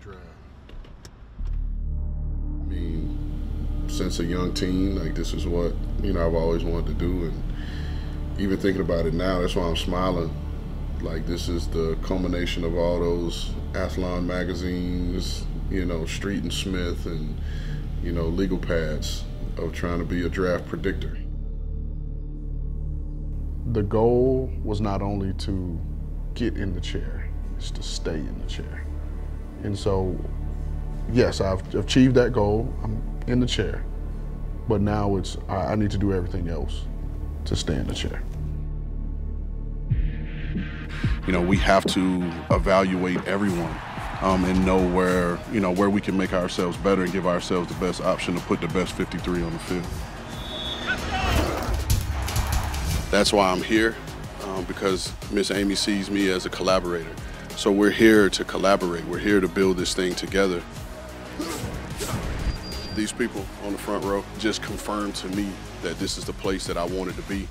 draft? I mean, since a young teen, like this is what you know I've always wanted to do, and even thinking about it now, that's why I'm smiling. Like this is the culmination of all those Athlon magazines, you know, Street and Smith, and you know, legal pads of trying to be a draft predictor. The goal was not only to get in the chair, it's to stay in the chair. And so, yes, I've achieved that goal. I'm in the chair. But now it's, I, need to do everything else to stay in the chair. You know, we have to evaluate everyone um, and know where you know where we can make ourselves better and give ourselves the best option to put the best 53 on the field. That's why I'm here um, because Miss Amy sees me as a collaborator. So we're here to collaborate. We're here to build this thing together. These people on the front row just confirmed to me that this is the place that I wanted to be.